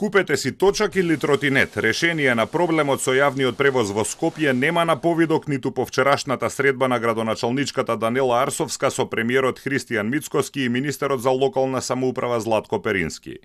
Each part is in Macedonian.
Купете си точак или тротинет. Решение на проблемот со јавниот превоз во Скопје нема на повидок ниту по вчерашната средба на градоначалничката Данела Арсовска со премиерот Христијан Мицкоски и министерот за локална самоуправа Златко Перински.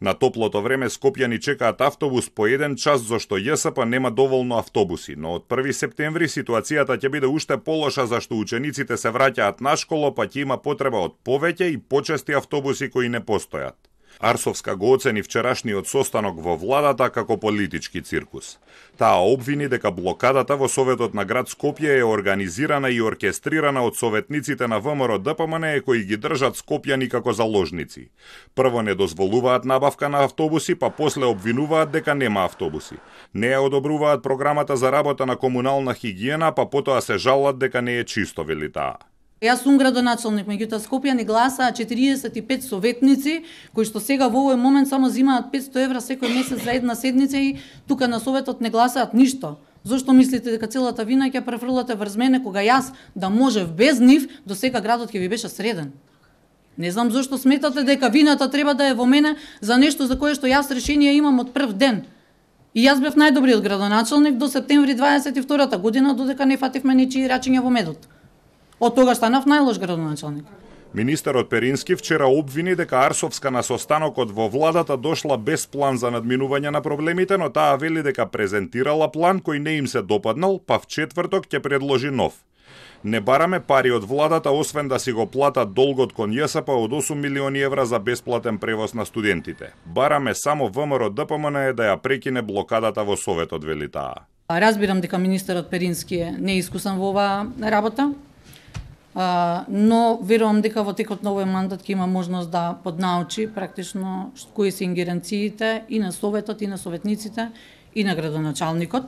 На топлото време Скопјани чекаат автобус по еден час зашто ЈСП нема доволно автобуси, но од 1 септември ситуацијата ќе биде уште полоша зашто учениците се враќаат на школа, па ќе има потреба од повеќе и почести автобуси кои не постојат. Арсовска го оцени вчерашниот состанок во владата како политички циркус. Таа обвини дека блокадата во Советот на град Скопје е организирана и оркестрирана од советниците на ВМРО ДПМН кои ги држат скопјани како заложници. Прво не дозволуваат набавка на автобуси, па после обвинуваат дека нема автобуси. Не ја одобруваат програмата за работа на комунална хигиена, па потоа се жалат дека не е чисто, вели таа. Јас сум градоначалник, меѓутоа Скопје не гласаа 45 советници, кои што сега во овој момент само зимаат 500 евра секој месец за една седница и тука на советот не гласаат ништо. Зошто мислите дека целата вина ќе префрлате врз мене кога јас да можев без нив до сега градот ќе ви беше среден? Не знам зошто сметате дека вината треба да е во мене за нешто за кое што јас решение имам од прв ден. И јас бев најдобриот градоначалник до септември 22 година додека не фативме нечии рачиња во медот. Од тога станав најлош градоначалник. Министерот Перински вчера обвини дека Арсовска на состанокот во владата дошла без план за надминување на проблемите, но таа вели дека презентирала план кој не им се допаднал, па в четврток ќе предложи нов. Не бараме пари од владата, освен да си го платат долгот кон ЈСП од 8 милиони евра за бесплатен превоз на студентите. Бараме само ВМРО ДПМН е да ја прекине блокадата во Советот, вели таа. Разбирам дека министерот Перински е неискусан во оваа работа, но верувам дека во текот на овој мандат ќе има можност да поднаучи практично кои се ингеренциите и на советот и на советниците и на градоначалникот.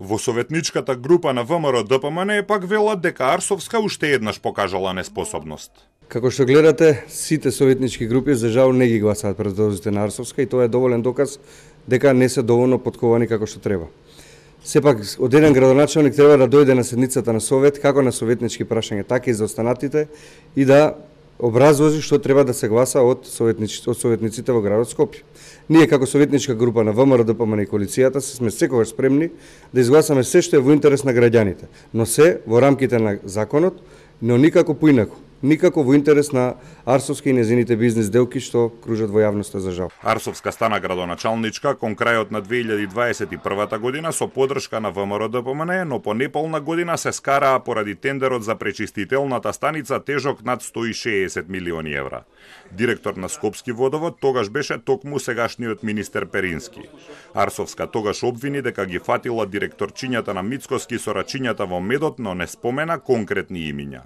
Во советничката група на ВМРО ДПМН е пак велат дека Арсовска уште еднаш покажала неспособност. Како што гледате, сите советнички групи за жал не ги гласаат предложите на Арсовска и тоа е доволен доказ дека не се доволно подковани како што треба. Сепак, од еден градоначалник треба да дојде на седницата на Совет, како на советнички прашања, така и за останатите, и да образложи што треба да се гласа од, советнич, од советниците во градот Скопје. Ние како советничка група на ВМРО ДПМН и коалицијата сме секогаш спремни да изгласаме се што е во интерес на граѓаните, но се во рамките на законот, но никако поинако никако во интерес на Арсовска и незините бизнес делки што кружат во јавноста за жал. Арсовска стана градоначалничка кон крајот на 2021 година со подршка на ВМРО ДПМН, но по неполна година се скараа поради тендерот за пречистителната станица тежок над 160 милиони евра. Директор на Скопски водовод тогаш беше токму сегашниот министер Перински. Арсовска тогаш обвини дека ги фатила директорчињата на Мицкоски со рачињата во медот, но не спомена конкретни имиња.